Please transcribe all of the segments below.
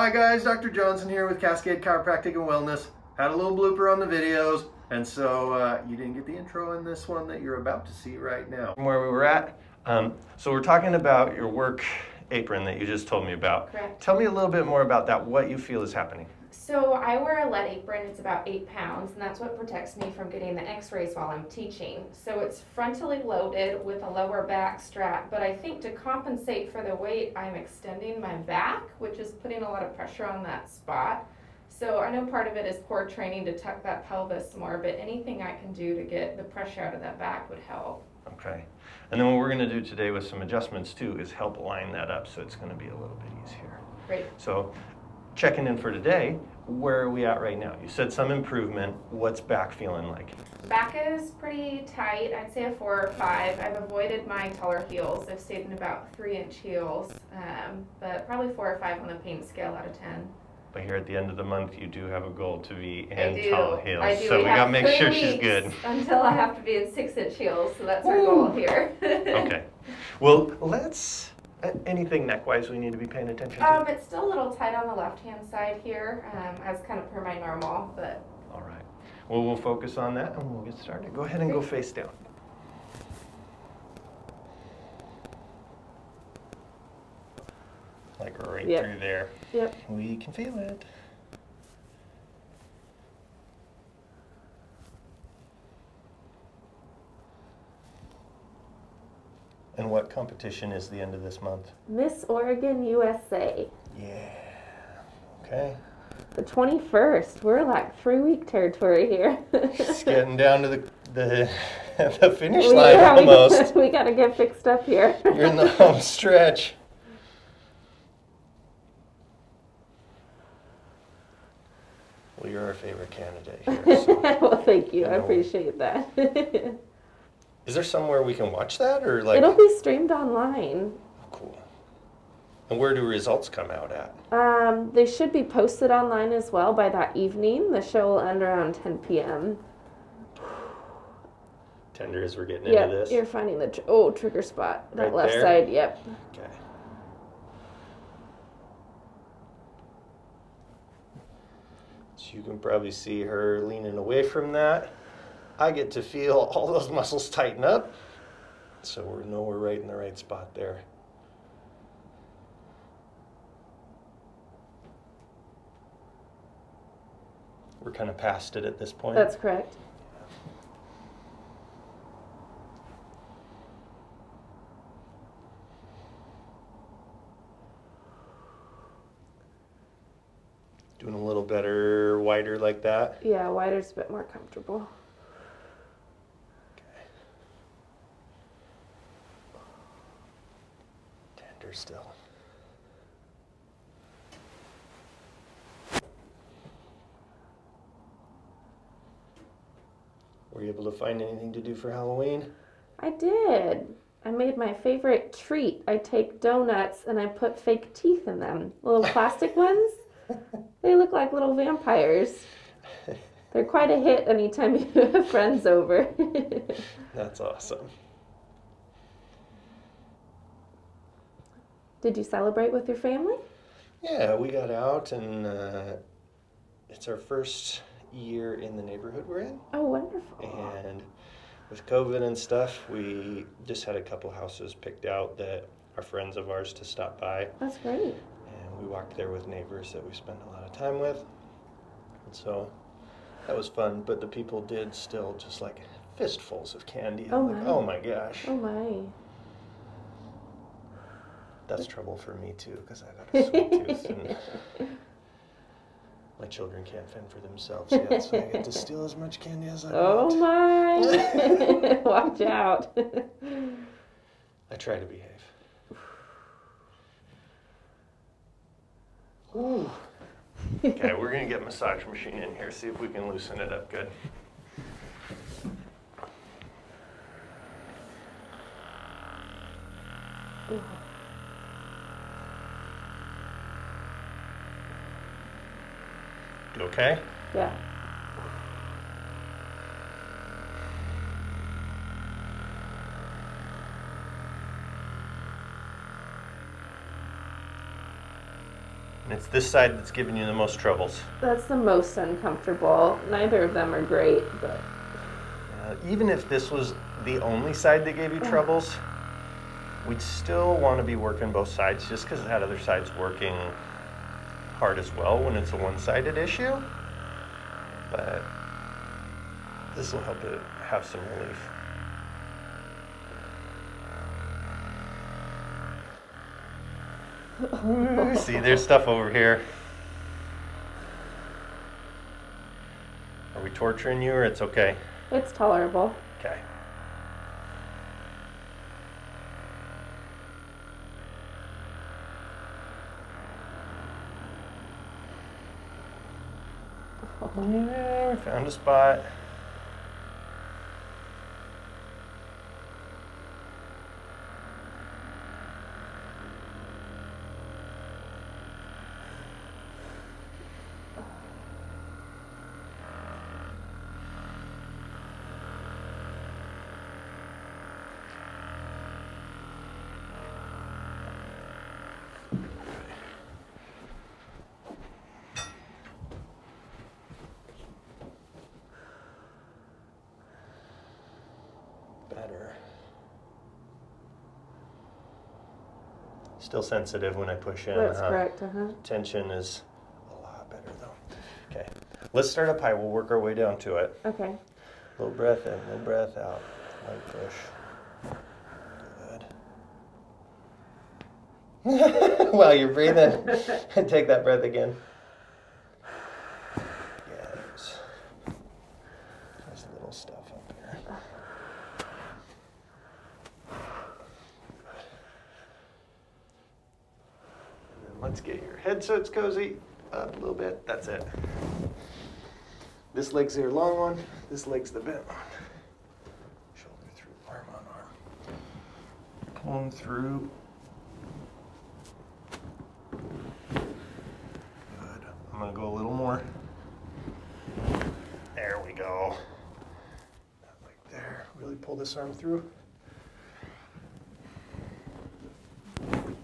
Hi guys, Dr. Johnson here with Cascade Chiropractic and Wellness. Had a little blooper on the videos, and so uh, you didn't get the intro in this one that you're about to see right now. From where we were at, um, so we're talking about your work apron that you just told me about. Correct. Tell me a little bit more about that, what you feel is happening. So I wear a lead apron. It's about eight pounds, and that's what protects me from getting the X-rays while I'm teaching. So it's frontally loaded with a lower back strap. But I think to compensate for the weight, I'm extending my back, which is putting a lot of pressure on that spot. So I know part of it is core training to tuck that pelvis more, but anything I can do to get the pressure out of that back would help. Okay. And then what we're going to do today with some adjustments too is help line that up so it's going to be a little bit easier. Great. So checking in for today, where are we at right now? You said some improvement. What's back feeling like? Back is pretty tight. I'd say a four or five. I've avoided my taller heels. I've stayed in about three inch heels, um, but probably four or five on the pain scale out of ten. But here at the end of the month, you do have a goal to be in tall heels. I do. So we, have got to make sure she's good. Until I have to be in six inch heels, so that's our goal here. Okay. Well, let's. A- Anything neck wise we need to be paying attention to? Um, it's still a little tight on the left hand side here, um, as kind of per my normal, but All right. Well, we'll focus on that and we'll get started. Go ahead and go face down. Like right Yep. through there. yep. We can feel it. And what competition is the end of this month? Miss Oregon USA, Yeah. Okay. the 21st. We're like three week territory here. It's getting down to the the, the finish line yeah, we- almost. we gotta get fixed up here. You're in the home stretch. Well, you're our favorite candidate here. So. well, thank you. I appreciate that. Is there somewhere we can watch that, or like? It'll be streamed online. Cool. And where do results come out at? Um, they should be posted online as well by that evening. The show will end around 10 p.m. Tender as we're getting Yep, into this. you're finding the tr- oh trigger spot. That Right left there? side. Yep. Okay. So you can probably see her leaning away from that. I get to feel all those muscles tighten up. So we know we're right in the right spot there. We're kind of past it at this point. That's correct. Doing a little better, wider like that. Yeah, wider's a bit more comfortable. Still. Were you able to find anything to do for Halloween? I did. I made my favorite treat. I take donuts and I put fake teeth in them. Little plastic ones. They look like little vampires. They're quite a hit anytime you have friends over. That's awesome. Did you celebrate with your family? Yeah, we got out and uh, it's our first year in the neighborhood we're in. Oh, wonderful. And with COVID and stuff, we just had a couple houses picked out that are friends of ours to stop by. That's great. and we walked there with neighbors that we spend a lot of time with. And so that was fun, but the people did still just like fistfuls of candy. I'm Oh, like, my. oh my gosh, Oh my. That's trouble for me too, because I got a sweet tooth and my children can't fend for themselves yet, so I get to steal as much candy as I Oh want. Oh my. Watch out. I try to behave. Ooh. Okay, we're gonna get massage machine in here, see if we can loosen it up good. You okay? yeah. And it's this side that's giving you the most troubles. That's the most uncomfortable. Neither of them are great, but Uh, even if this was the only side that gave you troubles, we'd still want to be working both sides just because that other side's working hard as well when it's a one-sided issue. But this will help it have some relief. See, there's stuff over here. Are we torturing you or it's okay? it's tolerable. Okay. Yeah, we found a spot. Better. Still sensitive when I push in. That's huh? correct, uh huh. Tension is a lot better though. Okay, let's start up high. We'll work our way down to it. Okay. Little breath in, little breath out. Light push. Good. While you're breathing, take that breath again. Yes. There's little stuff up here. And then let's get your head so it's cozy up a little bit. That's it. This leg's your long one. This leg's the bent one. Shoulder through, arm on arm. Pulling through. Good. I'm gonna go a little more. There we go. Like there. Really pull this arm through. Good.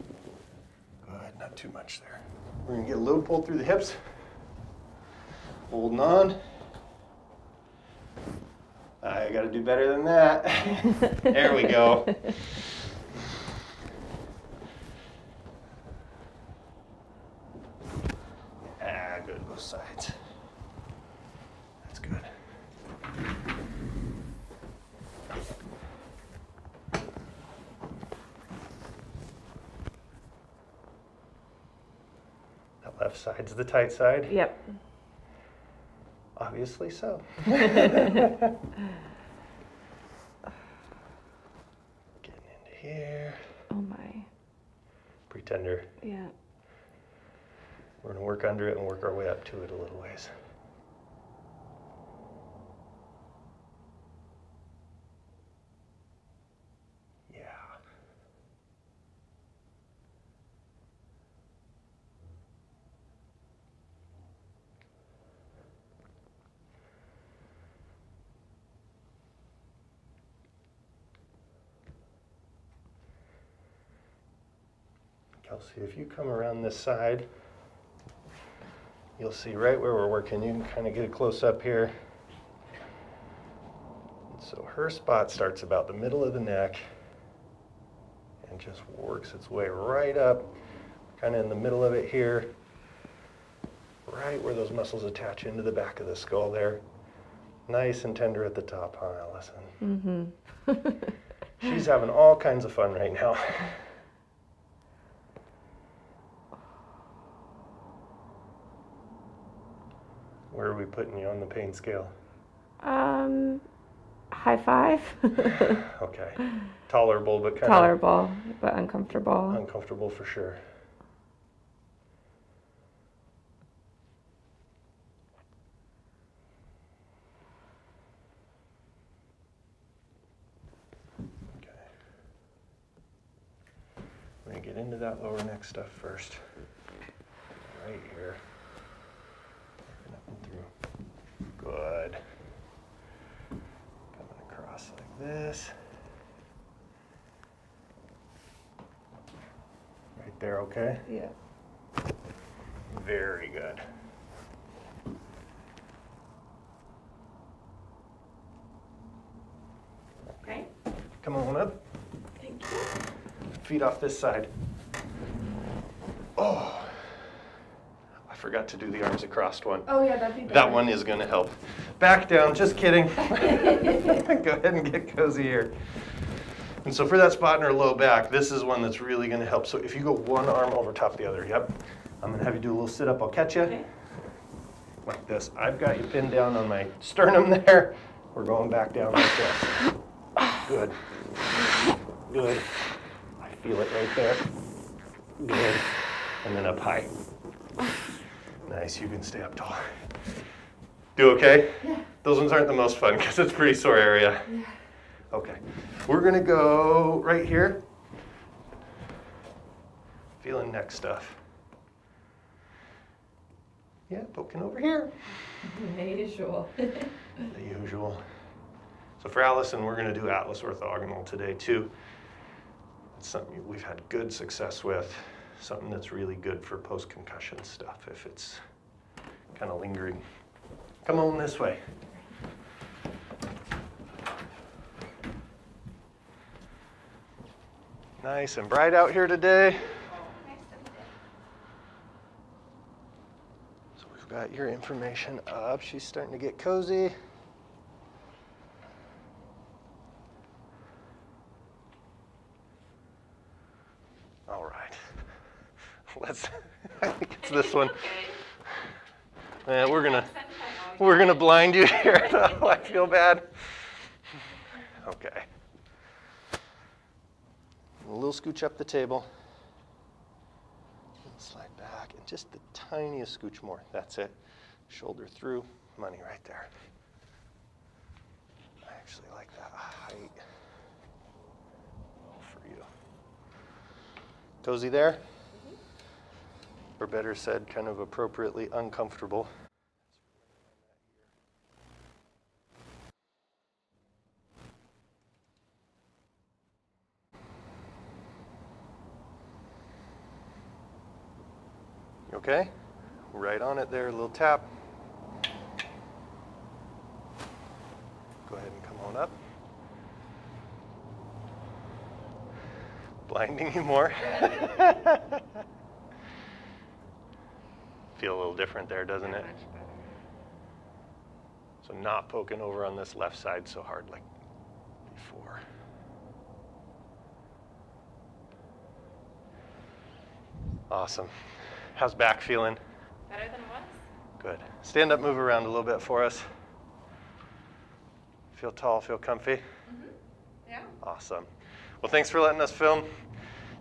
Not too much there. We're gonna get a little pull through the hips. Holding on. I gotta do better than that. there we go. Ah, good, both sides. That's good. That left side's the tight side? Yep. Obviously so. Getting into here. Oh my. Pretender. Yeah. We're gonna work under it and work our way up to it a little ways. Kelsey, if you come around this side, you'll see right where we're working. You can kind of get a close up here. So her spot starts about the middle of the neck and just works its way right up, kind of in the middle of it here, right where those muscles attach into the back of the skull there. Nice and tender at the top, huh, Allison? Mm-hmm. She's having all kinds of fun right now. Where are we putting you on the pain scale? um, high five. Okay. Tolerable, but kind of Tolerable, but uncomfortable. uncomfortable for sure. Okay. We're gonna get into that lower neck stuff first. Right here. Working up and through. Good. Coming across like this. Right there, okay? yeah. Very good. Okay. Come on up. Thank you. Feet off this side. Oh, I forgot to do the arms across one. Oh yeah, that'd be better. That one is going to help. Back down, just kidding. Go ahead and get cozy here. And so for that spot in her low back, this is one that's really going to help. So if you go one arm over top of the other, yep. I'm going to have you do a little sit up. I'll catch you. Okay. Like this. I've got you pinned down on my sternum there. We're going back down like this. Good. Good. I feel it right there. Good. And then up high. Nice. You can stay up tall. Do okay? Yeah. Those ones aren't the most fun because it's pretty sore area. Yeah. Okay. We're going to go right here. Feeling neck stuff. Yeah, poking over here. The Usual. The usual. So for Allison, we're going to do Atlas orthogonal today too. It's something we've had good success with, something that's really good for post-concussion stuff if it's kind of lingering. Come on this way. Nice and bright out here today. So we've got your information up. She's starting to get cozy. All right. Let's, I think it's this one. Yeah, we're gonna, we're gonna blind you here. Oh, I feel bad. Okay. A little scooch up the table. Slide back, and just the tiniest scooch more. That's it. Shoulder through, money right there. I actually like that height for you. Cozy there? Mm-hmm. Or better said, kind of appropriately uncomfortable. You okay? Right on it there, a little tap. Go ahead and come on up. Blinding you more. Feel a little different there, doesn't it? So not poking over on this left side so hard like before. Awesome. How's back feeling? Better than it was? Good. Stand up, move around a little bit for us. Feel tall, feel comfy? Mm-hmm. Yeah. Awesome. Well, thanks for letting us film.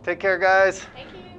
Take care, guys. Thank you.